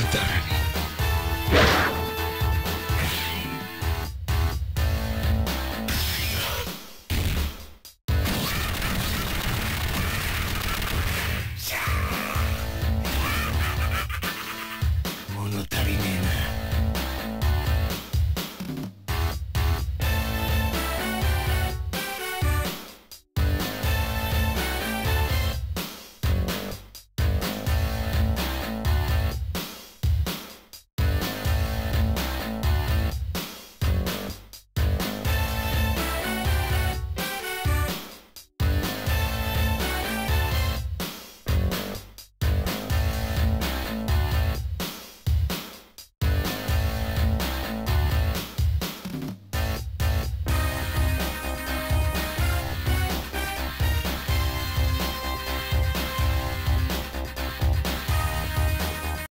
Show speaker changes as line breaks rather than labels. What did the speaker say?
ascoltare.